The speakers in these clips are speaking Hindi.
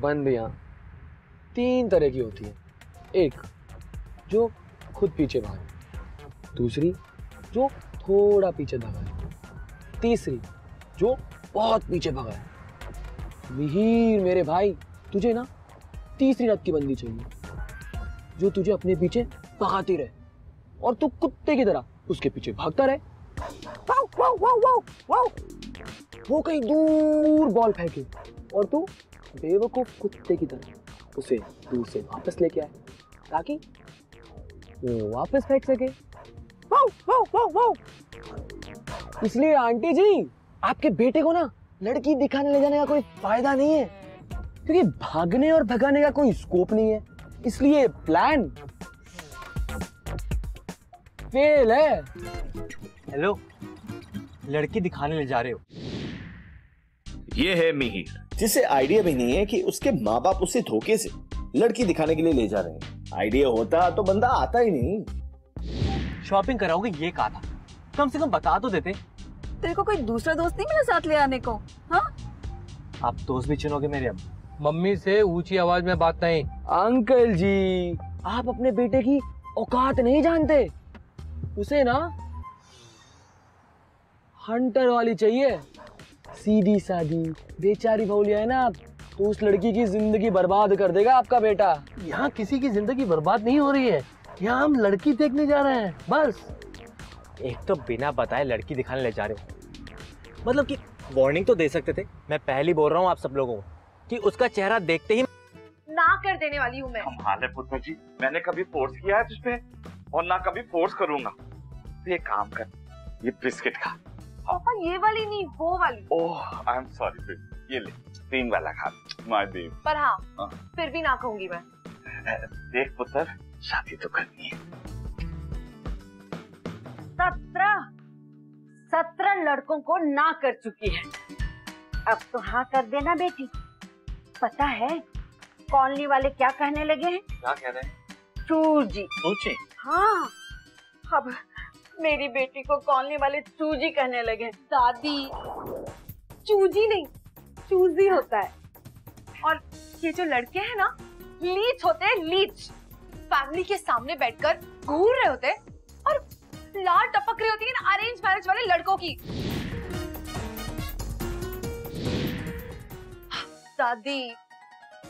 बंदियाँ तीन तरह की होती हैं। एक जो खुद पीछे भागे। दूसरी जो थोड़ा पीछे है तीसरी जो बहुत पीछे भगा है मिहिर मेरे भाई तुझे ना तीसरी रथ की बंदी चाहिए जो तुझे अपने पीछे भगाती रहे और तू कुत्ते की तरह उसके पीछे भागता रहे। वाव, वाव, वाव, वाव, वाव। वो कहीं दूर बॉल फेंके और तू बेवकूफ़ कुत्ते की तरह उसे दूर से वापस लेके आए ताकि वो वापस फेंक सके। वाव, वाव, वाव, वाव। इसलिए आंटी जी आपके बेटे को ना लड़की दिखाने ले जाने का कोई फ़ायदा नहीं है क्योंकि भागने और भगाने का कोई स्कोप नहीं है। इसलिए प्लान फेल है। हेलो लड़की दिखाने ले जा रहे हो। ये है मिहिर। जिसे आइडिया भी नहीं है कि उसके माँ बाप उसे धोखे से लड़की दिखाने के लिए ले जा रहे हैं। आइडिया होता तो बंदा आता ही नहीं। शॉपिंग कराओगे ये कहा था। कम से कम बता तो देते। तेरे को कोई दूसरा दोस्त नहीं मिला साथ ले आने को हाँ? आप दोस्त भी चुनोगे मेरे अब। मम्मी से ऊँची आवाज़ में बात नहीं। अंकल जी आप अपने बेटे की औकात नहीं जानते। उसे ना हंटर वाली चाहिए। सीधी सादी बेचारी भौलिया है ना आप तो उस लड़की की ज़िंदगी बर्बाद कर देगा आपका बेटा। यहाँ किसी की ज़िंदगी बर्बाद नहीं हो रही है। यहाँ हम लड़की देखने जा रहे हैं बस। एक तो बिना बताए लड़की दिखाने ले जा रहे हो। मतलब कि वार्निंग तो दे सकते थे। मैं पहली बोल रहा हूँ आप सब लोगों को कि उसका चेहरा देखते ही ना कर देने वाली हूँ मैं। कमाल है पुत्र जी। मैंने कभी फोर्स किया है तुझपे और ना कभी फोर्स करूँगा। तो ये काम कर ये बिस्किट खा। पापा ये वाली नहीं वो वाली। ओह आई एम सॉरी फिर ये ले तीन वाला खा माय बेबी पर हाँ हाँ। फिर भी ना कहूँगी मैं। देख पुत्र शादी तो करनी है। सत्रह सत्रह लड़कों को ना कर चुकी है। अब तो हाँ कर देना बेटी। पता है कॉलोनी वाले क्या कहने लगे हैं? क्या कह रहे हैं? चूर जी सोचे हाँ अब मेरी बेटी को कॉलोनी वाले चूजी कहने लगे? दादी। चूजी नहीं चूजी होता है। और ये जो लड़के हैं ना लीच होते हैं लीच। फैमिली के सामने बैठकर घूर रहे होते और लार टपक रही होती है ना अरेंज मैरिज वाले लड़कों की। दादी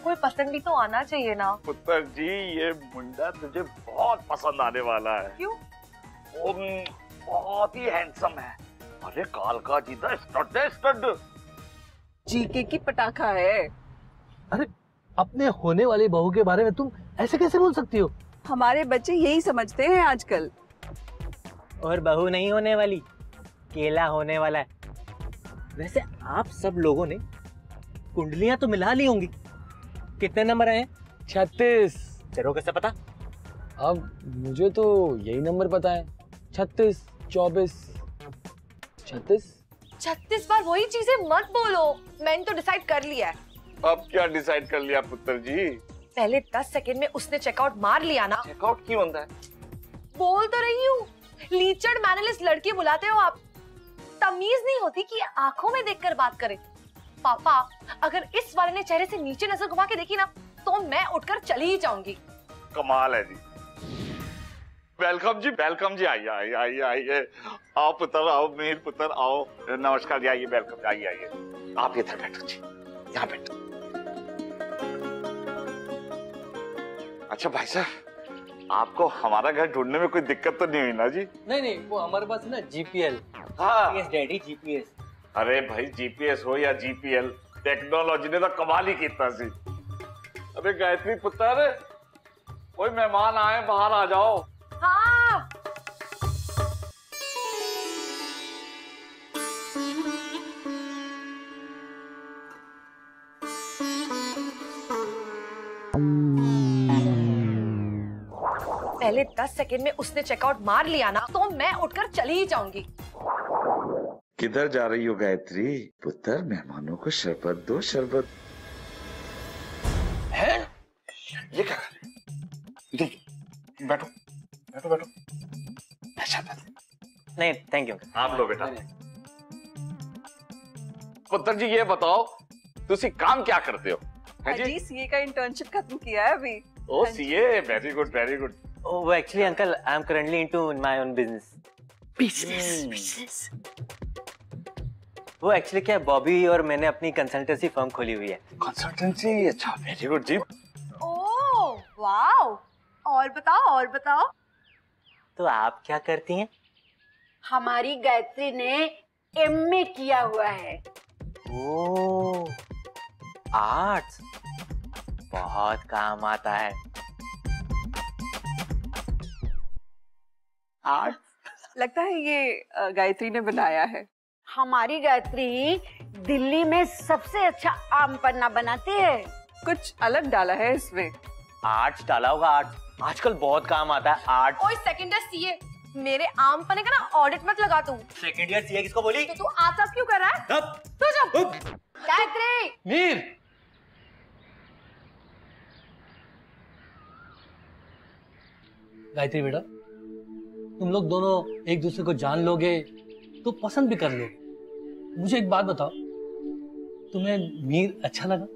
कोई पसंद भी तो आना चाहिए ना। पुत्र जी ये मुंडा तुझे बहुत पसंद आने वाला है। क्यों? वो बहुत ही हैंडसम है। अरे काल का जीता स्टड है स्टड जीके की पटाखा है। अरे अपने होने वाली बहू के बारे में तुम ऐसे कैसे बोल सकती हो? हमारे बच्चे यही समझते हैं आजकल। और बहू नहीं होने वाली केला होने वाला है। वैसे आप सब लोगों ने कुंडलियाँ तो मिला ली होंगी। कितने नंबर आए हैं? छत्तीस। तेरे को कैसे पता? अब मुझे तो यही नंबर पता है। छत्तीस चौबीस। छत्तीस? छत्तीस बार वही चीज़ें मत बोलो। मैंने तो डिसाइड कर लिया है। अब क्या डिसाइड कर लिया पुत्र जी? पहले दस सेकंड में उसने चेकआउट मार लिया ना। चेकआउट क्यों होता है? बोल तो रही हूँ। लीचड़ मैनलिस्ट लड़की बुलाते हो आप। तमीज नहीं होती कि आँखों में देखकर बात करे। पापा अगर इस वाले ने चेहरे से नीचे नज़र घुमा के देखी ना तो मैं उठकर चली ही जाऊँगी। कमाल है जी। वेलकम जी वेलकम जी आइए आइए आइए आइए। आओ पुत्र आओ मीर पुत्र आओ। नमस्कार जी आइए वेलकम आइए आइए। आप इधर बैठो जी यहाँ बैठो। अच्छा भाई साहब आपको हमारा घर ढूँढने में कोई दिक्कत तो नहीं हुई ना जी? नहीं नहीं वो हमारे पास ना जीपीएल हाँ। डैडी जीपीएस अरे भाई जीपीएस हो या जीपीएल टेक्नोलॉजी ने तो कमाल ही किया सी अरे गायत्री पुत्र कोई मेहमान आए बाहर आ जाओ। हाँ पहले दस सेकंड में उसने चेकआउट मार लिया ना तो मैं उठकर चली ही जाऊँगी। किधर जा रही हो गायत्री? पुत्र मेहमानों को शरबत दो शरबत। है? ये क्या कर रहे हो? बैठो। बैठो बैठो शरबत नहीं थैंक यू आप लो बेटा। पुत्र जी ये बताओ ਤੁਸੀਂ काम क्या करते हो? हाँ जी? सीए का इंटर्नशिप खत्म किया है अभी। ओ CA very good very good वो actually uncle I am currently into my own business वो एक्चुअली क्या बॉबी और मैंने अपनी कंसल्टेंसी फर्म खोली हुई है। कंसल्टेंसी अच्छा वेरी गुड जी। ओह वाओ और बताओ और बताओ। तो आप क्या करती हैं? हमारी गायत्री ने एमए किया हुआ है। Oh arts. बहुत काम आता है। आर्ट लगता है ये गायत्री ने बनाया है। हमारी गायत्री दिल्ली में सबसे अच्छा आम पन्ना बनाती है। कुछ अलग डाला है इसमें। आर्ट्स डाला होगा आर्ट्स। आजकल बहुत काम आता है आर्ट। ओए सेकंड ईयर सीए मेरे आम पने का ना ऑडिट मत लगा तू। सेकंड ईयर सीए किसको बोली? तो तू आज क्यों कर रहा है? अब तू चुप गायत्री। मीर। गायत्री बेटा तुम लोग दोनों एक दूसरे को जान लोगे तो पसंद भी कर लोगे। मुझे एक बात बताओ तुम्हें मीर अच्छा लगा?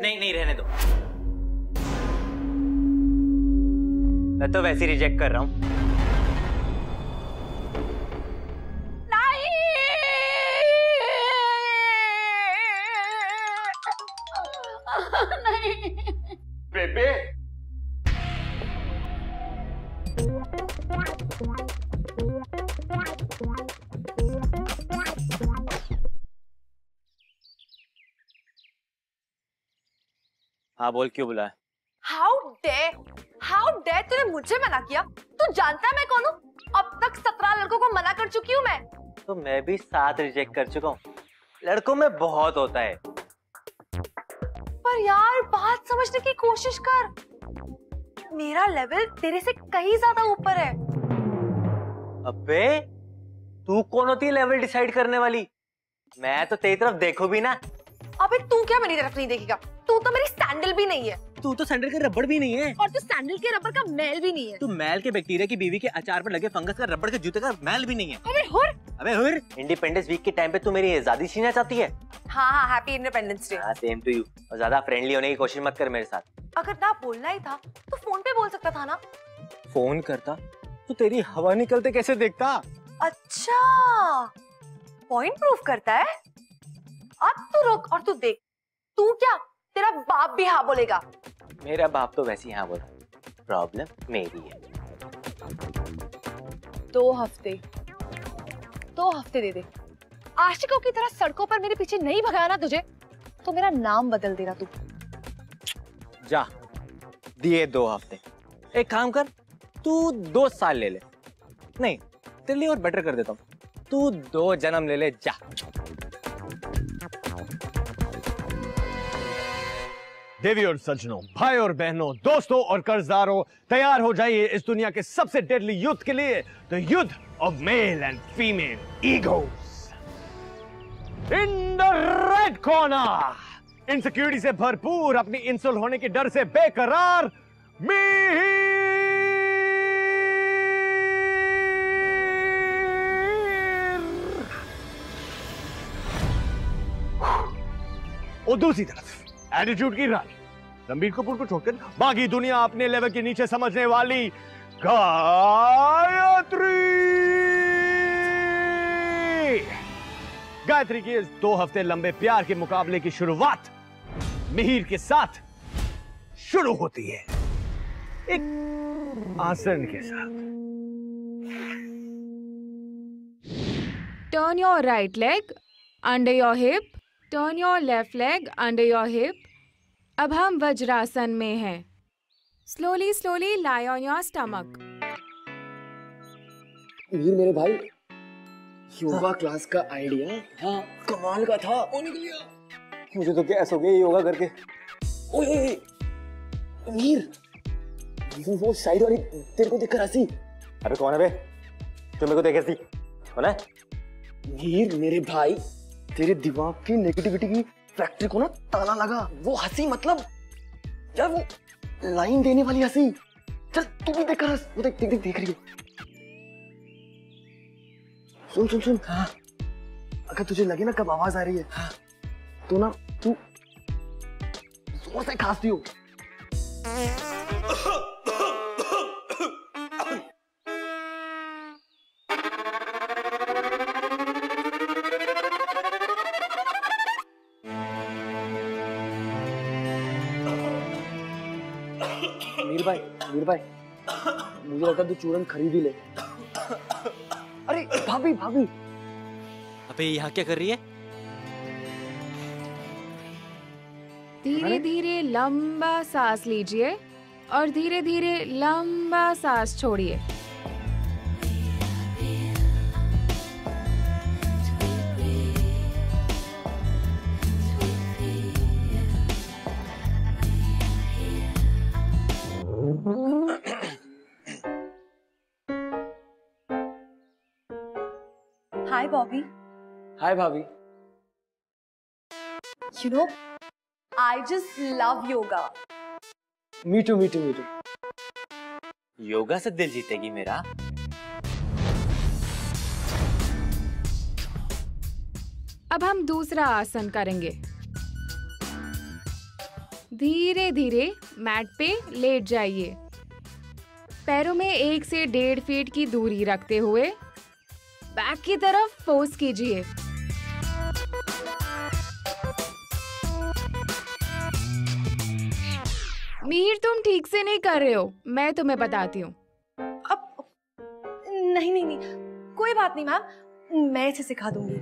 नहीं नहीं रहने दो। मैं तो वैसे रिजेक्ट कर रहा हूँ। नहीं। बेबे। हाँ बोल क्यों बुलाया? मुझे मना किया? तू जानता है मैं कौन हूँ? अब तक सत्रह लड़कों को मना कर चुकी हूँ मैं। तो मैं भी सात रिजेक्ट कर चुका हूँ। लड़कों में बहुत होता है। पर यार बात समझने की कोशिश कर। मेरा लेवल तेरे से कहीं ज़्यादा ऊपर है। अबे तू कौन होती है लेवल डिसाइड करने वाली? मैं तो तेरी तरफ़ देखो भी ना। अबे तू क्या मेरी तरफ़ नहीं देखेगा? तू तो मेरी सैंडल भी नहीं है। तू तो सैंडल के रबड़ भी नहीं है। और तू सैंडल के रबर का मैल भी नहीं है। तू मैल के बैक्टीरिया की बीवी के अचार पर लगे फंगस का रबड़ के जूते का मैल भी नहीं है। अबे हुर। अबे हुर। इंडिपेंडेंस वीक के टाइम पे तू मेरी आज़ादी छीनना चाहती है? हाँ हाँ हैप्पी इंडिपेंडेंस डे हाँ सेम टू यू और ज़्यादा फ्रेंडली होने की कोशिश मत कर मेरे साथ। अगर ना बोलना ही था तो फ़ोन पे बोल सकता था ना? फ़ोन करता? तो तेरी हवा निकलते कैसे देखता? अच्छा। पॉइंट प्रूफ करता है? अब तू रुक और तू देख। तू क्या तेरा बाप भी हाँ बोलेगा। मेरा बाप तो वैसे ही हाँ बोला। प्रॉब्लम मेरी है। दो हफ़्ते। दो हफ़्ते दे दे। आशिकों की तरह सड़कों पर मेरे पीछे नहीं भगाया ना तुझे तो मेरा नाम बदल देना तू। जा। दिए दो हफ़्ते। एक काम कर तू दो साल ले ले। नहीं तेरे लिए और बेटर कर देता हूँ। तू दो जन्म ले ले जा। देवी और सज्जनों भाई और बहनों, दोस्तों और कर्जदारों, तैयार हो जाइए इस दुनिया के सबसे डेडली युद्ध के लिए द युद्ध of male and female egos in the red corner insecurity से भरपूर, अपनी इंसुल होने के डर से बेकरार और दूसरी तरफ़ एटीट्यूड की रानी। रणबीर कपूर को छोड़कर बाकी दुनिया अपने लेवल के नीचे समझने वाली गायत्री। गायत्री के दो हफ़्ते लंबे प्यार के मुकाबले की शुरुआत मिहिर के साथ शुरू होती है। एक आसन के साथ। Turn your right leg under your hip. Turn your left leg under your hip. अब हम वज्रासन में हैं। Slowly slowly lie on your stomach Mir मेरे भाई योगा क्लास का आइडिया हाँ कमाल का था। मुझे तो गैस हो गई योगा करके। ओए मीर वो वो साइड वाली तेरे को देखकर हँसी। अबे कौन है बे? तू मेरे को देखे सी कौन है? मीर मेरे भाई तेरे दिमाग की नेगेटिविटी की फैक्ट्री को ना ताला लगा। वो हँसी मतलब यार वो लाइन देने वाली हँसी। चल तू भी देखकर हंस वो देख देख देख देख रही है। सुन सुन सुन। हाँ। अगर तुझे लगे ना कब आवाज़ आ रही है हाँ। तो ना तू ज़ोर से खांसती हो। मीर भाई। मुझे लगता है तू चूरन खरीद ही ले। अरे भाभी भाभी। अबे यहाँ क्या कर रही है? धीरे धीरे लंबा सांस लीजिए और धीरे धीरे लंबा सांस छोड़िए। हाय बॉबी हाय भाभी you know I just love yoga me too me too me too yoga से दिल जीतेगी मेरा। अब हम दूसरा आसन करेंगे। धीरे धीरे मैट पे लेट जाइए। पैरों में एक से डेढ़ फीट की दूरी रखते हुए बैक की तरफ़ फोर्स कीजिए। मीर तुम ठीक से नहीं कर रहे हो। मैं तुम्हें बताती हूँ। अब नहीं नहीं नहीं। कोई बात नहीं मैम। मैं इसे सिखा दूँगी।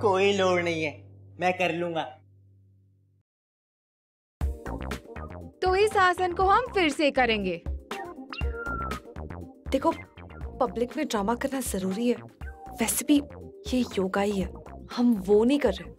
कोई लोड़ नहीं है। मैं कर लूँगा। तो इस आसन को हम फिर से करेंगे। देखो पब्लिक में ड्रामा करना ज़रूरी है। वैसे भी ये योगा ही है। हम वो नहीं कर रहे।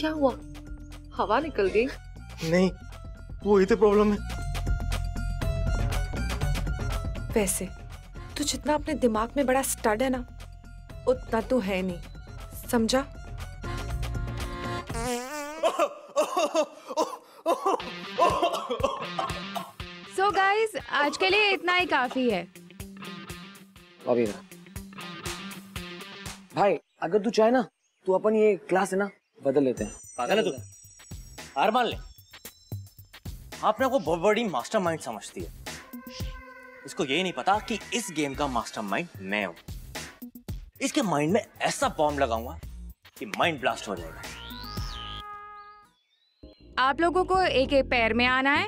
क्या हुआ? हवा निकल गई। नहीं वही तो प्रॉब्लम है वैसे तू जितना अपने दिमाग में बड़ा स्टड है ना उतना तू है नहीं समझा? सो so गाइस आज के लिए इतना ही काफ़ी है। ना। भाई अगर तू चाहे ना तू अपन ये क्लास है ना बदल लेते हैं। पागल है तू? हार मान ले। आपने को बहुत बड़ी मास्टरमाइंड समझती है। इसको ये नहीं पता कि इस गेम का मास्टरमाइंड मैं हूँ। इसके माइंड में ऐसा बॉम्ब लगाऊँगा कि माइंड ब्लास्ट हो जाएगा। आप लोगों को एक एक पैर में आना है।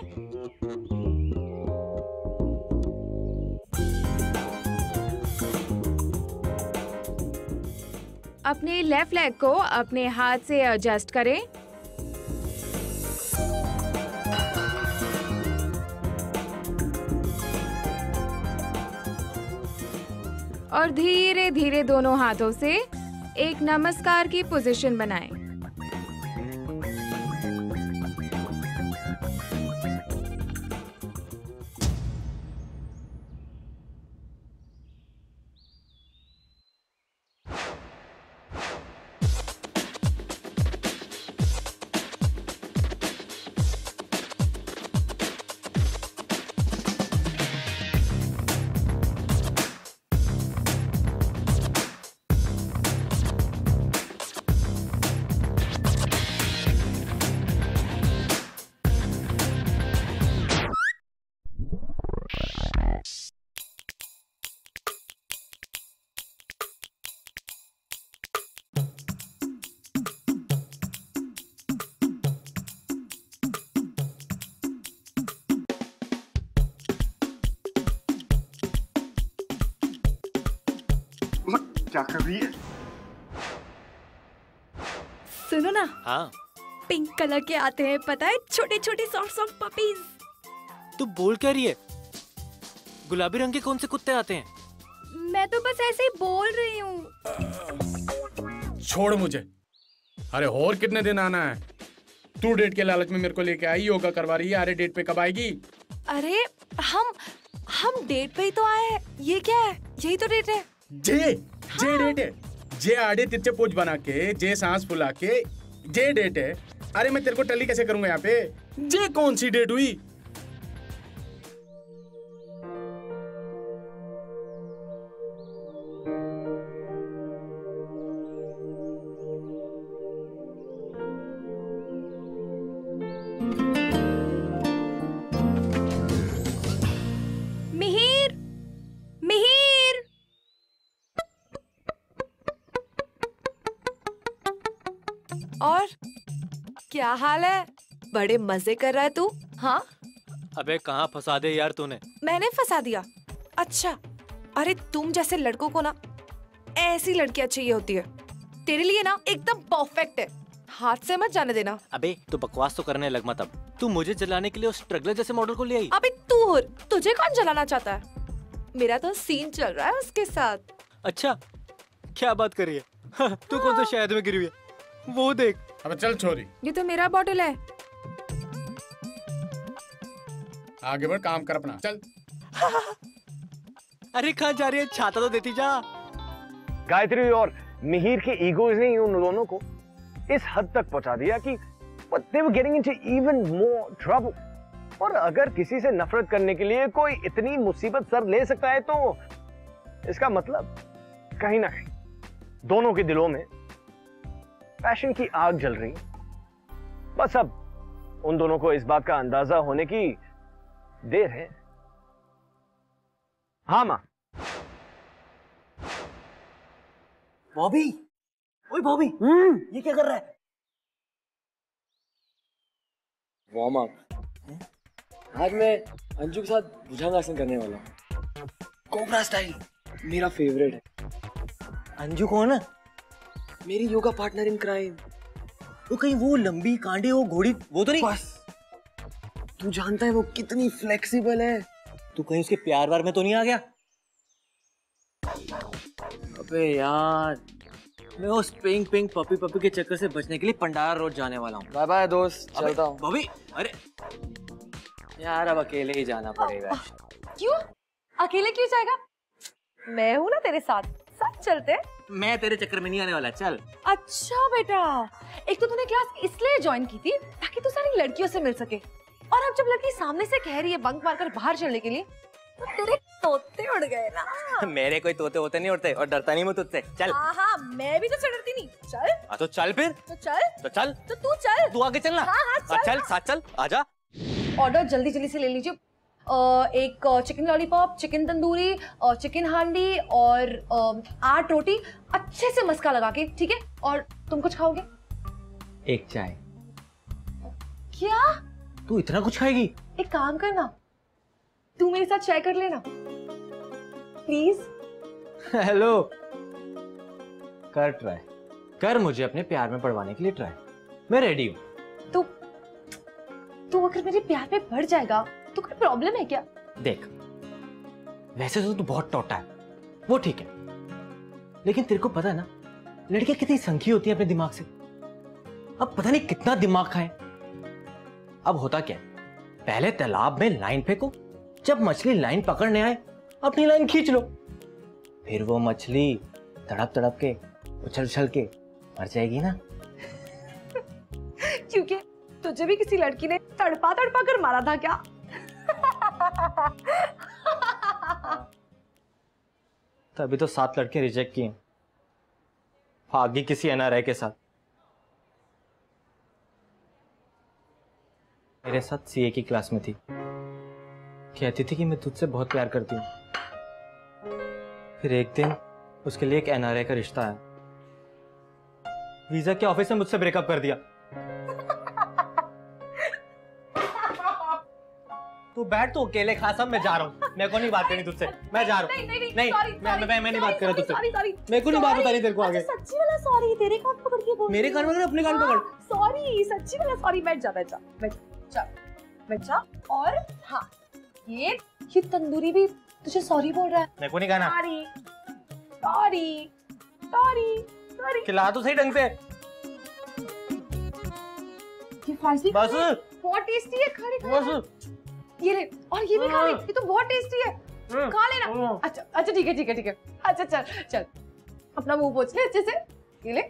अपने लेफ़्ट लेग को अपने हाथ से एडजस्ट करें। और धीरे धीरे दोनों हाथों से एक नमस्कार की पोजीशन बनाएँ। क्या कर रही है सुनो ना। हाँ। पिंक कलर के आते हैं पता है? छोटे छोटे सॉफ्ट सॉफ्ट पपीज तू बोल क्या रही है? गुलाबी रंग के कौन से कुत्ते आते हैं? मैं तो बस ऐसे ही बोल रही हूँ। छोड़ मुझे। अरे और कितने दिन आना है? तू डेट के लालच में मेरे को लेके आई योगा करवा रही है अरे डेट पे कब आएगी? अरे हम हम डेट पे ही तो आए हैं। ये क्या है? यही तो डेट है। जे। जे डेट है, जे आड़े तिरछे पोच बना के, जे सांस फुला के, जे डेट है। अरे मैं तेरे को टली कैसे करूँगा यहाँ पे? जे कौन सी डेट हुई? क्या हाल है? बड़े मज़े कर रहा है तू? हाँ? अबे कहाँ फंसा दे यार तूने? मैंने फंसा दिया। अच्छा अरे तुम जैसे लड़कों को ना ऐसी लड़कियाँ चाहिए होती है। तेरे लिए ना एकदम परफेक्ट है। हाथ से मत जाने देना। अबे तू बकवास तो करने लग मत अब। तू मुझे जलाने के लिए उस स्ट्रगलर जैसे मॉडल को ले आई? अबे तू तुझे कौन जलाना चाहता है? मेरा तो सीन चल रहा है उसके साथ। अच्छा क्या बात कर रही है? तू कौन सा शहद में गिरी हुई है? वो देख। अब चल छोरी। ये तो मेरा बॉटल है। आगे बढ़ काम कर अपना। चल। अरे कहाँ जा रही है? छाता तो देती जा। गायत्री और मिहिर के ईगोज ने उन दोनों को इस हद तक पहुँचा दिया कि they were getting into even more trouble. और अगर किसी से नफरत करने के लिए कोई इतनी मुसीबत सर ले सकता है तो इसका मतलब कहीं ना कहीं दोनों के दिलों में पैशन की आग जल रही। बस अब उन दोनों को इस बात का अंदाज़ा होने की देर है। हाँ माँ। बॉबी ओए बॉबी ये क्या कर रहा है? वार्म अप आज मैं अंजू के साथ भुजंगासन करने वाला हूँ। कोबरा स्टाइल मेरा फेवरेट है। अंजू कौन है? मेरी योगा पार्टनर इन क्राइम वो कहीं वो लंबी कांडे वो घोड़ी वो तो नहीं। बस। तू जानता है वो कितनी फ्लेक्सिबल है। तू कहीं उसके प्यार वार में तो नहीं आ गया? अबे यार मैं उस पिंक पिंक पपी पपी के चक्कर से बचने के लिए पंडारा रोड जाने वाला हूँ। बाय बाय दोस्त चलता हूँ। बॉबी अरे। यार अब अकेले ही जाना पड़ेगा। क्यों? अकेले क्यों जाएगा? मैं हूँ ना तेरे साथ। साथ चलते हैं। मैं तेरे चक्कर में नहीं आने वाला चल। अच्छा बेटा एक तो तूने क्लास इसलिए ज्वाइन की थी ताकि तू सारी लड़कियों से मिल सके। और अब जब लड़की सामने से कह रही है बंक मारकर बाहर चलने के लिए तो तेरे तोते उड़ गए ना। मेरे कोई तोते होते नहीं उड़ते और डरता नहीं मैं तुझसे। चल। हाँ हाँ मैं भी तो डरती नहीं। चल। हाँ तो चल फिर। तो चल। तो चल। तो तू चल। तू आगे चलना। हाँ हाँ हाँ, चल। चल साथ चल। आजा। ऑर्डर जल्दी जल्दी से ले लीजिए एक चिकन लॉलीपॉप चिकन तंदूरी और चिकन हांडी और आठ रोटी अच्छे से मस्का लगा के ठीक है? और तुम कुछ खाओगे? एक चाय। क्या? तू इतना कुछ खाएगी? एक काम करना। तू मेरे साथ चाय कर लेना। प्लीज़ हेलो कर ट्राई कर मुझे अपने प्यार में पड़वाने के लिए ट्राई मैं रेडी हूँ। तू तू अगर मेरे प्यार में बढ़ जाएगा तो कोई प्रॉब्लम है क्या? देख वैसे तो तू बहुत टोटा है वो ठीक है। लेकिन तेरे को पता है ना लड़कियाँ कितनी संखी होती है अपने दिमाग से। अब पता नहीं कितना दिमाग खाए। अब होता क्या पहले तालाब में लाइन फेंको जब मछली लाइन पकड़ने आए अपनी लाइन खींच लो। फिर वो मछली तड़प तड़प के उछल उछल के मर जाएगी ना। क्योंकि तुझे भी किसी लड़की ने तड़पा तड़पा कर मारा था क्या? तभी तो सात लड़के रिजेक्ट किए भागी किसी एनआरआई के साथ। मेरे साथ सीए की क्लास में थी। कहती थी कि मैं तुझसे बहुत प्यार करती हूँ। फिर एक दिन उसके लिए एक एनआरआई का रिश्ता आया। वीज़ा के ऑफ़िस में मुझसे ब्रेकअप कर दिया। तू बैठ तू अकेले खा सब मैं जा रहा हूँ। मेरे को नहीं बात करनी तुझसे। मैं जा रहा हूँ। नहीं, नहीं, नहीं मैं मैं मैं नहीं बात कर रहा तुझसे। मेरे को नहीं बात. बतानी तेरे को आगे। अच्छा, सच्ची वाला सॉरी तेरे कान पकड़ के बोल मेरे कान पकड़ अपने कान पकड़। सॉरी सच्ची वाला सॉरी बैठ जा बैठ जा बैठ जा बैठ जा और हाँ ये ये तंदूरी भी तुझे सॉरी बोल रहा है। मेरे को नहीं खाना। सॉरी सॉरी सॉरी सॉरी खिला तो सही ढंग से। ये फारसी बस। बहुत टेस्टी है खा ले बस। ये ले और ये भी खा ले हाँ। ये तो बहुत टेस्टी है। खा लेना। अच्छा अच्छा ठीक है ठीक है ठीक है। अच्छा चल चल अपना मुँह पोछ। ले अच्छे से। ये ले।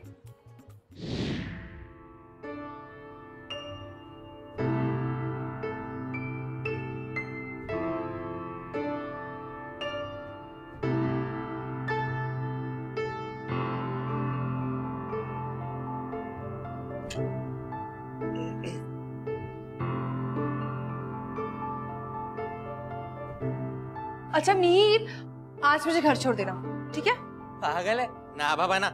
अच्छा मीर आज मुझे घर छोड़ देना ठीक है? पागल है। ना बाबा ना।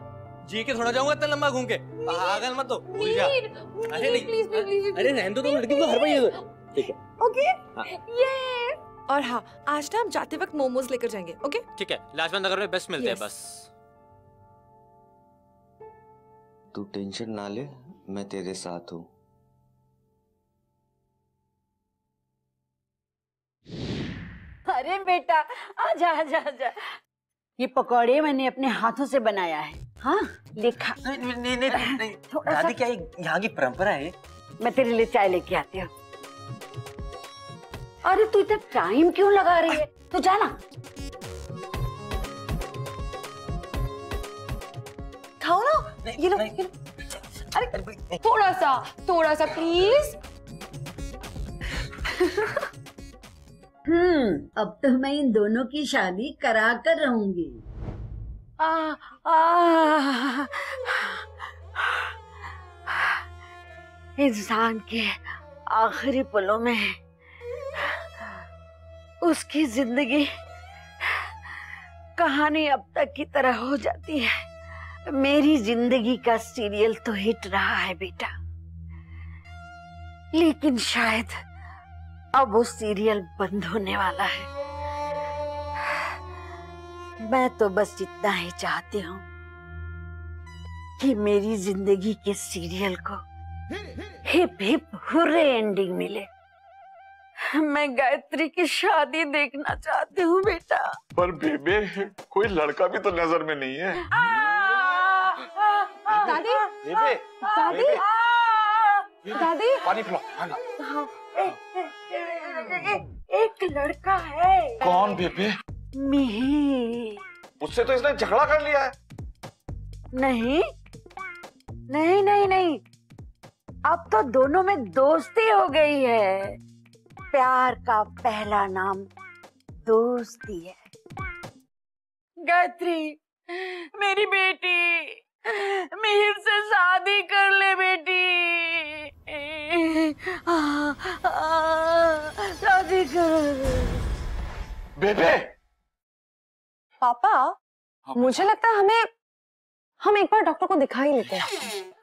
जी के थोड़ा जाऊँगा इतना लंबा घूम के। पागल मत हो मीर अरे नहीं प्लीज़ प्लीज़ प्लीज़ अरे रहने दो तुम लड़की को हर बार ठीक है। ओके हाँ। ये और हाँ आज ना हम जाते वक्त मोमोज लेकर जाएँगे ओके ठीक है लाजपत नगर में बेस्ट मिलते हैं बस। तू टेंशन ना ले मैं तेरे साथ हूँ। अरे बेटा आजा आजा आजा। ये पकौड़े मैंने अपने हाथों से बनाया है। हाँ लिखा नहीं नहीं नहीं, नहीं दादी क्या यहाँ की परंपरा है? मैं तेरे लिए चाय लेके आती हूँ। अरे तू इतना टाइम क्यों लगा रही है? तू जाना। खाओ ना। ये लो। अरे थोड़ा सा थोड़ा सा प्लीज़ हम्म अब तो मैं इन दोनों की शादी करा कर रहूँगी। इंसान के आखिरी पलों में उसकी ज़िंदगी कहानी अब तक की तरह हो जाती है। मेरी ज़िंदगी का सीरियल तो हिट रहा है बेटा। लेकिन शायद अब वो सीरियल बंद होने वाला है मैं तो बस इतना ही चाहती हूँ कि मेरी ज़िंदगी के सीरियल को हिप हिप हुर्रे एंडिंग मिले मैं गायत्री की शादी देखना चाहती हूँ बेटा पर बेबे कोई लड़का भी तो नज़र में नहीं है दादी बेबे दादी दादी पानी पिलो पानी हाँ, ए- ए- ए- एक लड़का है। कौन बेबे? मिहिर। उससे तो इसने झगड़ा कर लिया है। नहीं नहीं नहीं नहीं। अब तो दोनों में दोस्ती हो गई है। प्यार का पहला नाम दोस्ती है। गायत्री मेरी बेटी। मिहिर से शादी कर ले बेटी। आ, आ, शादी कर। बेबे! पापा मुझे लगता है हमें हम एक बार डॉक्टर को दिखा ही लेते हैं।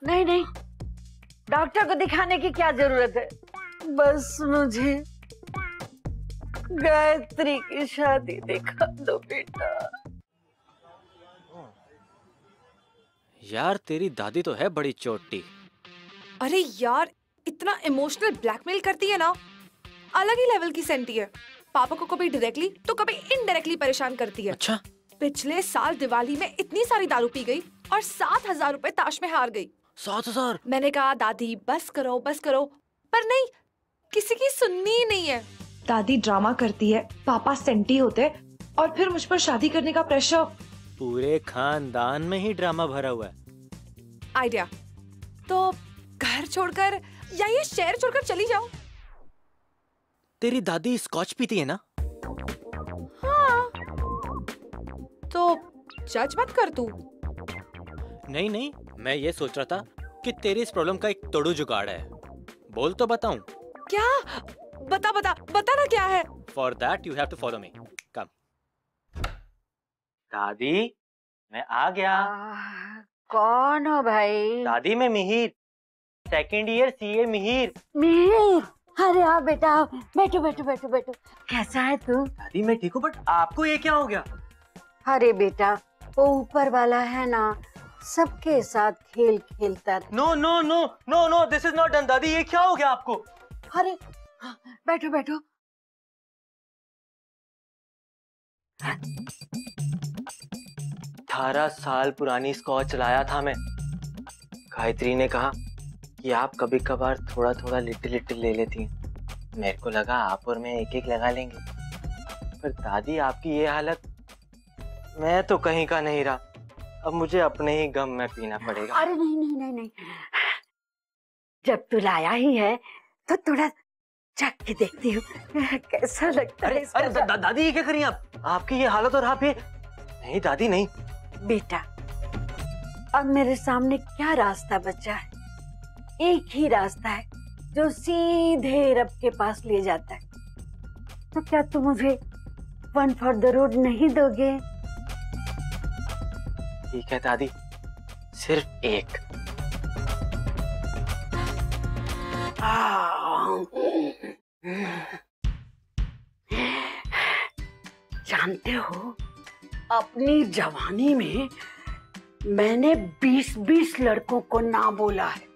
नहीं नहीं। डॉक्टर को दिखाने की क्या ज़रूरत है? बस मुझे गायत्री की शादी दिखा दो बेटा। यार तेरी दादी तो है बड़ी चोटी। अरे यार इतना इमोशनल ब्लैकमेल करती है ना। अलग ही लेवल की सेंटी है। पापा को कभी डायरेक्टली तो कभी इनडायरेक्टली परेशान करती है। अच्छा। पिछले साल दिवाली में इतनी सारी दारू पी गई और सात हज़ार रूपए ताश में हार गई। सात हज़ार? मैंने कहा दादी बस करो बस करो। पर नहीं किसी की सुननी ही नहीं है। दादी ड्रामा करती है पापा सेंटी होते और फिर मुझ पर शादी करने का प्रेशर पूरे खानदान में ही ड्रामा भरा हुआ है। आइडिया। तो घर छोड़कर या ये शहर छोड़कर चली जाओ। तेरी दादी स्कॉच पीती है ना? हाँ। तो जज मत कर तू। नहीं नहीं मैं ये सोच रहा था कि तेरी इस प्रॉब्लम का एक तोड़ू जुगाड़ है। बोल तो बताऊँ। क्या? बता बता बता ना क्या है? For that you have to follow me दादी मैं आ गया। आ, कौन हो भाई? दादी मैं Mihir. Second year CA Mihir. Mihir? अरे आ बेटा बैठो बैठो बैठो बैठो। कैसा है तू? दादी मैं ठीक हूँ बट आपको ये क्या हो गया? अरे बेटा वो ऊपर वाला है ना सबके साथ खेल खेलता था। No no no no no this is not done दादी ये क्या हो गया आपको? अरे बैठो बैठो। अठारह साल पुरानी स्कॉच लाया था मैं। गायत्री ने कहा कि आप कभी कभार थोड़ा थोड़ा लिटिल लिटिल ले लेती हैं। मेरे को लगा आप और मैं एक एक लगा लेंगे। पर दादी आपकी ये हालत मैं तो कहीं का नहीं रहा। अब मुझे अपने ही गम में पीना पड़ेगा। अरे नहीं नहीं नहीं नहीं। जब तू लाया ही है तो थोड़ा चख के देखती हूँ। कैसा लगता है अरे दा, दादी ये क्या करी आप? आपकी ये हालत और आप ये नहीं दादी नहीं। बेटा। अब मेरे सामने क्या रास्ता बचा है? एक ही रास्ता है जो सीधे रब के पास ले जाता है। तो क्या तुम मुझे वन फॉर द रोड नहीं दोगे? ठीक है दादी सिर्फ़ एक। जानते हो अपनी जवानी में मैंने 20-20 लड़कों को ना बोला है।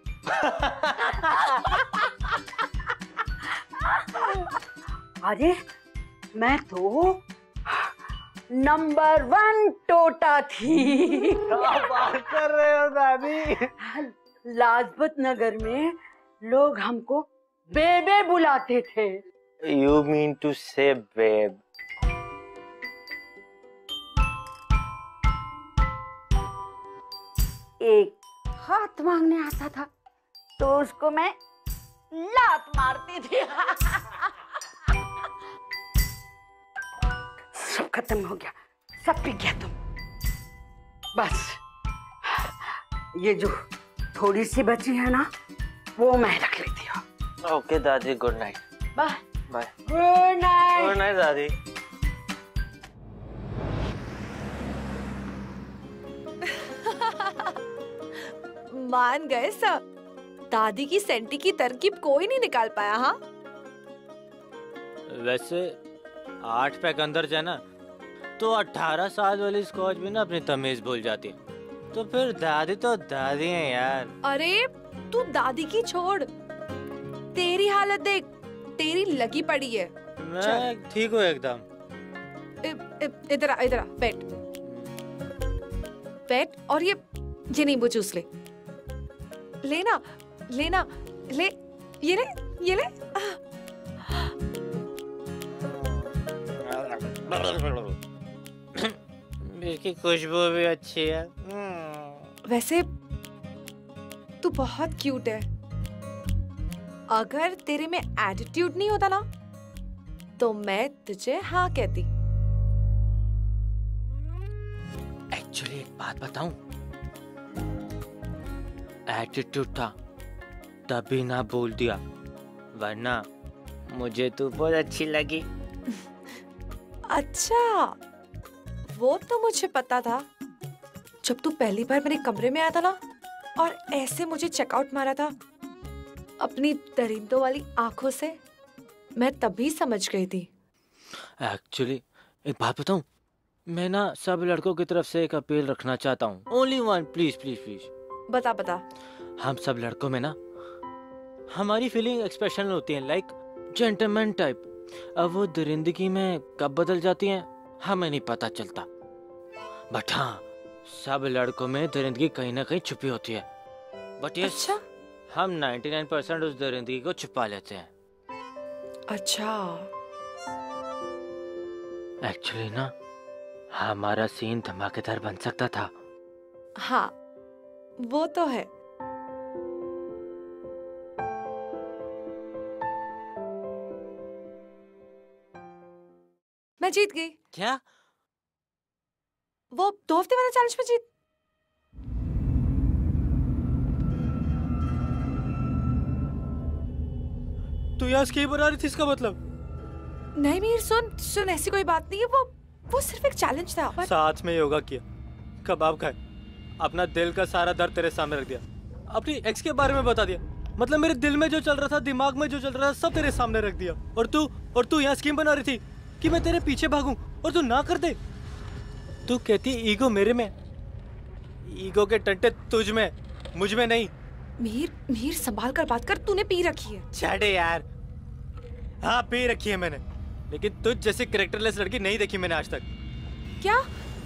अरे मैं तो नंबर वन टोटा थी। बात कर रहे हो दादी? लाजपत नगर में लोग हमको बेबे बुलाते थे। You mean to say babe? एक हाथ मांगने आता था तो उसको मैं लात मारती थी। सब खत्म हो गया सब पी गया तुम। बस ये जो थोड़ी सी बची है ना वो मैं रख लेती हूँ। ओके दादी good night bye bye good night good night दादी। मान गए सब दादी की सेंटी की तरकीब कोई नहीं निकाल पाया हाँ? वैसे आठ पैक अंदर जाए ना तो अठारह साल वाली स्कॉच भी ना अपनी तमीज भूल जाती। है तो फिर दादी तो दादी है यार। अरे तू दादी की छोड़। तेरी हालत देख तेरी लगी पड़ी है। मैं ठीक हूँ एकदम। इधर इधर बैठ। बैठ और ये ये नींबू चूस ले। लेना लेना ले ये ले ये ले। इसकी खुशबू भी अच्छी है। वैसे तू बहुत क्यूट है। अगर तेरे में एटीट्यूड नहीं होता ना तो मैं तुझे हाँ कहती। एक्चुअली एक बात बताऊँ? एटीट्यूड था तभी ना बोल दिया। वरना मुझे तू बहुत अच्छी लगी। अच्छा वो तो मुझे पता था। जब तू पहली बार मेरे कमरे में आया था ना और ऐसे मुझे चेकआउट मारा था अपनी दरिंदों वाली आँखों से मैं तभी समझ गई थी। एक्चुअली एक बात बताऊँ मैं ना सब लड़कों की तरफ़ से एक अपील रखना चाहता हूँ। Only one please please please बता बता। हम सब लड़कों में ना हमारी फीलिंग एक्सप्रेशन होती है लाइक जेंटलमैन टाइप अब वो दरिंदगी में कब बदल जाती हैं हमें नहीं पता चलता। बट हाँ सब लड़कों में दरिंदगी कहीं ना कहीं छुपी होती है। बट ये अच्छा। हम 99% परसेंट उस दरिंदगी को छुपा लेते हैं। अच्छा। एक्चुअली ना हमारा सीन धमाकेदार बन सकता था। हाँ वो तो है। मैं जीत गई। क्या? वो दो हफ़्ते वाला चैलेंज में जीत तू यहाँ स्कीम बना रही थी इसका मतलब? नहीं मीर सुन सुन ऐसी कोई बात नहीं है वो वो सिर्फ़ एक चैलेंज था पर साथ में योगा किया। कबाब खाए। अपना दिल का सारा दर्द तेरे सामने रख दिया। अपनी एक्स के बारे में बता दिया। मतलब मेरे दिल में जो चल रहा था दिमाग में जो चल रहा था सब तेरे सामने रख दिया। और तू और तू यहाँ स्कीम बना रही थी कि मैं तेरे पीछे भागूं और तू ना कर दे। तू कहती ईगो मेरे में ईगो के टंटे तुझ में मुझमें नहीं। मीर मीर संभाल कर बात कर तूने पी रखी है। छाड़े यार। हाँ पी रखी है मैंने। लेकिन तुझ जैसी करेक्टरलेस लड़की नहीं देखी मैंने आज तक। क्या?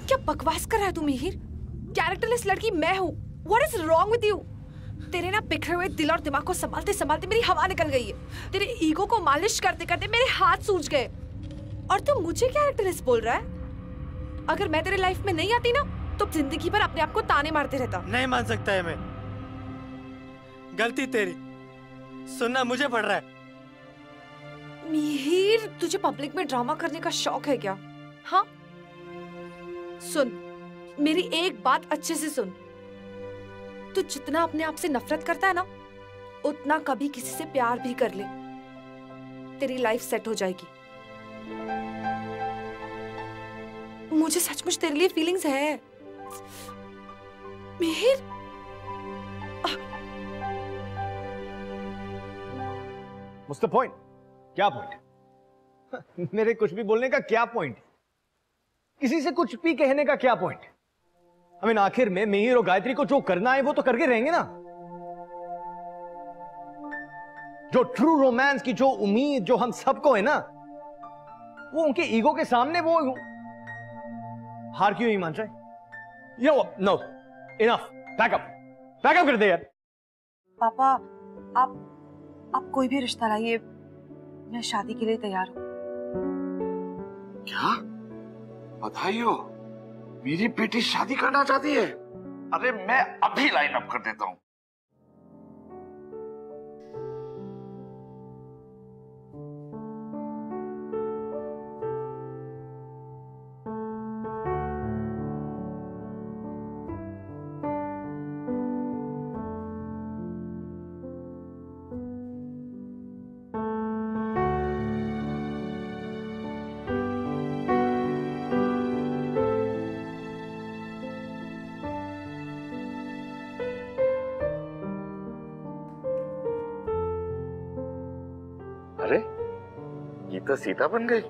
क्या बकवास कर रहा है तू मिहिर कैरेक्टरलेस लड़की मैं हूँ। What is wrong with you तेरे ना बिखरे हुए दिल और दिमाग को संभालते संभालते मेरी हवा निकल गई है। तेरे ईगो को मालिश करते करते मेरे हाथ सूज गए। और तू मुझे कैरेक्टरिस्ट बोल रहा है? अगर मैं तेरे लाइफ में नहीं आती ना तो ज़िंदगी भर अपने आप को ताने मारते रहता। नहीं मान सकता है मैं। गलती तेरी। सुनना मुझे पड़ रहा है। मिहिर तुझे पब्लिक में ड्रामा करने का शौक है क्या? हाँ? सुन मेरी एक बात अच्छे से सुन। तू जितना अपने आप से नफरत करता है ना, उतना कभी किसी से प्यार भी कर ले। तेरी लाइफ सेट हो जाएगी। मुझे सचमुच तेरे लिए फीलिंग्स है। मिहिर? point? क्या पॉइंट मेरे कुछ भी बोलने का क्या पॉइंट किसी से कुछ भी कहने का क्या पॉइंट आई मीन आखिर में मिहिर और गायत्री को जो करना है वो तो करके रहेंगे ना। जो ट्रू रोमांस की जो उम्मीद जो हम सबको है ना वो उनके ईगो के सामने वो हार क्यों नहीं मान रहे? Yo no enough backup backup कर दे यार। पापा आप आप कोई भी रिश्ता लाइए। मैं शादी के लिए तैयार हूँ। क्या? बधाई हो मेरी बेटी शादी करना चाहती है। अरे मैं अभी लाइन अप कर देता हूँ। ये तो सीता बन गई।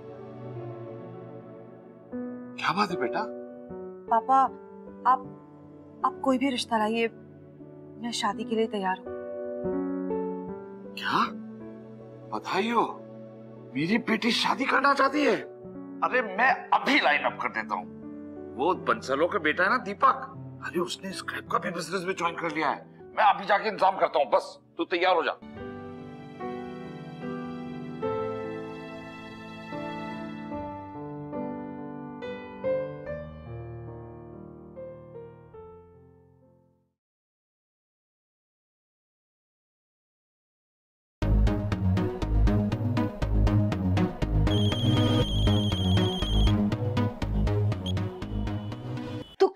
क्या बात है बेटा? पापा आप आप कोई भी रिश्ता लाइए। मैं शादी के लिए तैयार हूँ। क्या? बधाई हो मेरी बेटी शादी करना चाहती है। अरे मैं अभी लाइन अप कर देता हूँ। वो बंसलों का बेटा है ना दीपक? अरे उसने स्क्रैप का भी बिज़नेस भी ज्वाइन कर लिया है। मैं अभी जाके इंतज़ाम करता हूँ बस। तू तैयार हो जा।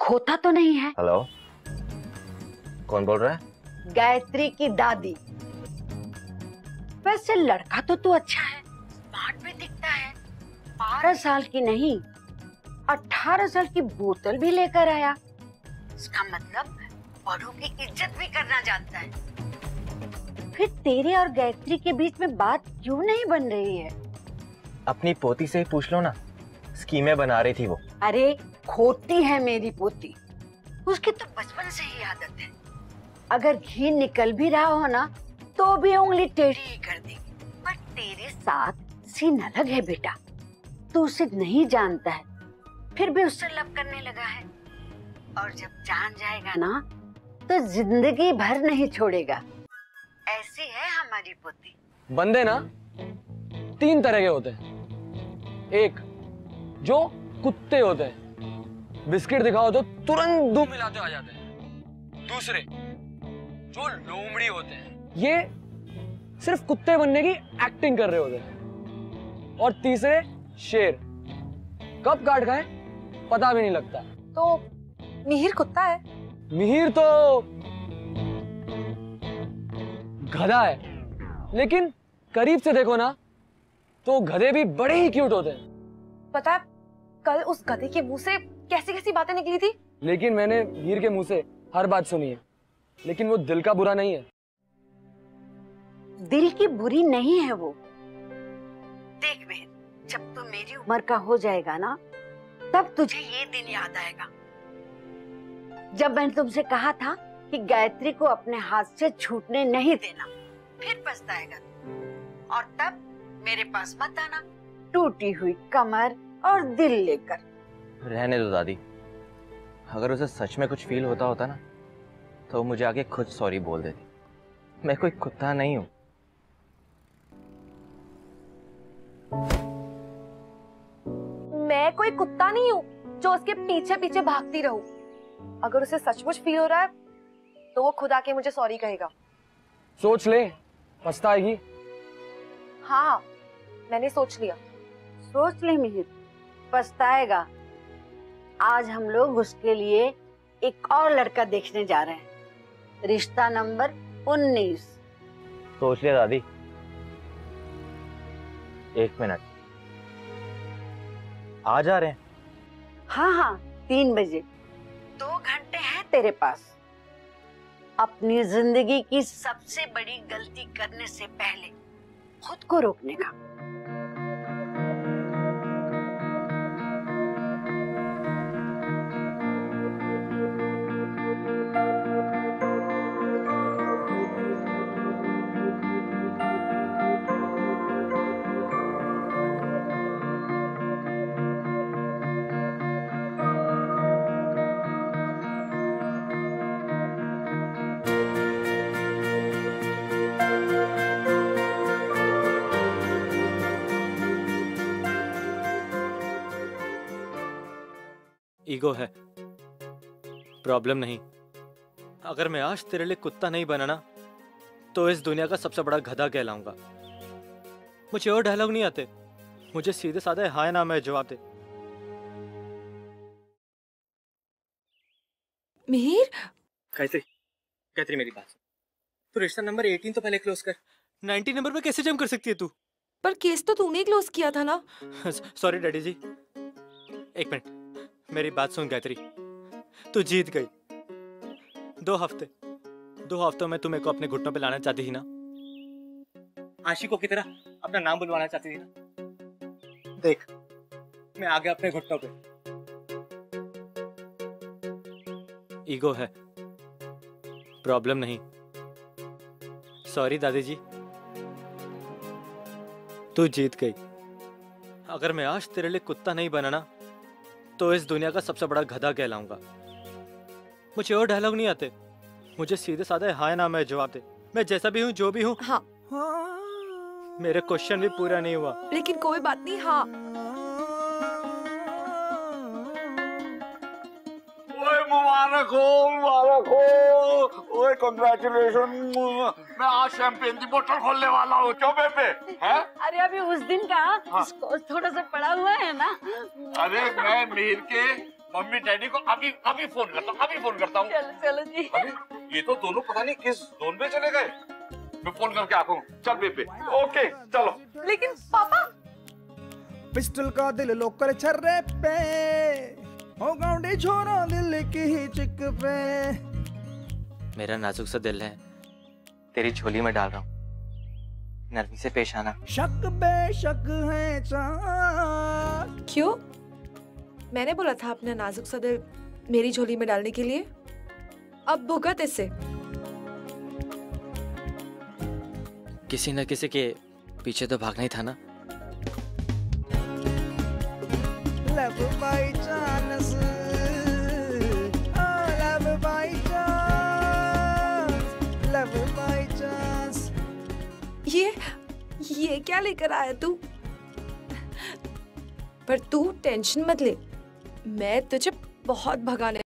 खोता तो नहीं है। हेलो कौन बोल रहा है? गायत्री की दादी। वैसे लड़का तो तू अच्छा है। स्मार्ट भी दिखता है। बारह साल की नहीं अठारह साल की बोतल भी लेकर आया। इसका मतलब बड़ों की इज़्ज़त भी करना जानता है। फिर तेरे और गायत्री के बीच में बात क्यों नहीं बन रही है? अपनी पोती से ही पूछ लो ना। स्कीमें बना रही थी वो। अरे खोती है मेरी पोती। उसकी तो बचपन से ही आदत है। अगर घी निकल भी रहा हो ना तो भी उंगली टेढ़ी ही कर देगी। पर तेरे साथ सीन अलग है बेटा। तू उसे नहीं जानता है, फिर भी उससे लव करने लगा है। और जब जान जाएगा ना तो ज़िंदगी भर नहीं छोड़ेगा। ऐसी है हमारी पोती। बंदे ना, तीन तरह के होते हैं। एक, जो कुत्ते होते हैं। बिस्किट दिखाओ तो तुरंत दो मिलाते आ जाते हैं। दूसरे जो लोमड़ी होते हैं ये सिर्फ़ कुत्ते बनने की एक्टिंग कर रहे होते हैं। और तीसरे शेर। कब काट खाए पता भी नहीं लगता। तो मिहिर कुत्ता है। मिहिर तो गधा है। लेकिन करीब से देखो ना तो गधे भी बड़े ही क्यूट होते हैं। पता है कल उस गधे के मुँह से कैसी कैसी बातें निकली थी? लेकिन मैंने मीर के मुँह से हर बात सुनी है। लेकिन वो दिल का बुरा नहीं है। दिल की बुरी नहीं है वो। देख बहन जब तू मेरी उम्र का हो जाएगा ना तब तुझे ये दिन याद आएगा। जब मैंने तुमसे कहा था कि गायत्री को अपने हाथ से छूटने नहीं देना फिर पछताएगा और तब मेरे पास मत आना। टूटी हुई कमर और दिल लेकर। रहने दो दादी। अगर उसे सच में कुछ फील होता होता ना तो वो मुझे आके खुद सॉरी बोल देती। मैं कोई कुत्ता नहीं हूँ। मैं कोई कुत्ता नहीं हूँ जो उसके पीछे पीछे भागती रहूँ। अगर उसे सचमुच फील हो रहा है तो वो खुद आके मुझे सॉरी कहेगा। सोच ले पछताएगी। हाँ मैंने सोच लिया। सोच ले मिहिर पछताएगा। आज हम लोग उसके लिए एक और लड़का देखने जा रहे हैं। रिश्ता नंबर उन्नीस। सोच लिया दादी। एक मिनट। आ जा रहे हैं। हाँ हाँ तीन बजे। दो घंटे हैं तेरे पास। अपनी ज़िंदगी की सबसे बड़ी गलती करने से पहले खुद को रोकने का। ईगो है। प्रॉब्लम नहीं। अगर मैं आज तेरे लिए कुत्ता नहीं बना ना तो इस दुनिया का सबसे बड़ा गधा कहलाऊँगा। मुझे और डायलॉग नहीं आते। मुझे सीधे साधे हाय ना मैं जवाब दे। मिहिर? गायत्री गायत्री मेरी बात तू रिश्ता नंबर 18 तो पहले क्लोज कर। 90 नंबर पे कैसे जम कर सकती है तू? पर केस तो तूने क्लोज किया था ना। सॉरी डैडी जी। एक मिनट मेरी बात सुन गायत्री। तू जीत गई। दो हफ़्ते। दो हफ्तों में तुम्हें को अपने घुटनों पे लाना चाहती थी ना? आशिकों की तरह अपना नाम बुलवाना चाहती थी ना? देख। मैं आ गया अपने घुटनों पे। ईगो है। प्रॉब्लम नहीं। सॉरी दादी जी तू जीत गई। अगर मैं आज तेरे लिए कुत्ता नहीं बना ना तो इस दुनिया का सबसे बड़ा गधा कहलाऊँगा। मुझे और डायलॉग नहीं आते। मुझे सीधे साधे हाय ना मैं जवाब दे। मैं जैसा भी हूँ जो भी हूँ। हाँ। मेरे क्वेश्चन भी पूरा नहीं हुआ। लेकिन कोई बात नहीं हाँ। मुबारक हो मुबारक ओए कांग्रेचुलेशन मैं आज शैंपेन की बोतल खोलने वाला हूँ। क्यों बेबे हैं? अरे अभी उस दिन का हाँ। थोड़ा सा पड़ा हुआ है ना? अरे मैं मीर के मम्मी डैडी को अभी अभी फ़ोन करता हूँ अभी फ़ोन करता हूँ। चलो चलो जी। अरे ये तो दोनों पता नहीं किस जोन में चले गए। मैं फ़ोन करके आता हूँ। चल बेबे ओके चलो। लेकिन पापा? पिस्टल का दिल लोकर छर्रे पे। हो गाउंडी छोरा दिल की ही चिक पे। मेरा नाजुक सा दिल है। तेरी झोली में डाल रहा हूँ। नरमी से पेश आना। शक बेशक है चार क्यों? मैंने बोला था अपना नाजुक सा दिल मेरी झोली में डालने के लिए। अब भुगत इससे किसी न किसी के पीछे तो भागना ही था ना। लव बाई ये ये क्या लेकर आया तू? पर तू टेंशन मत ले, मैं तुझे बहुत भगाने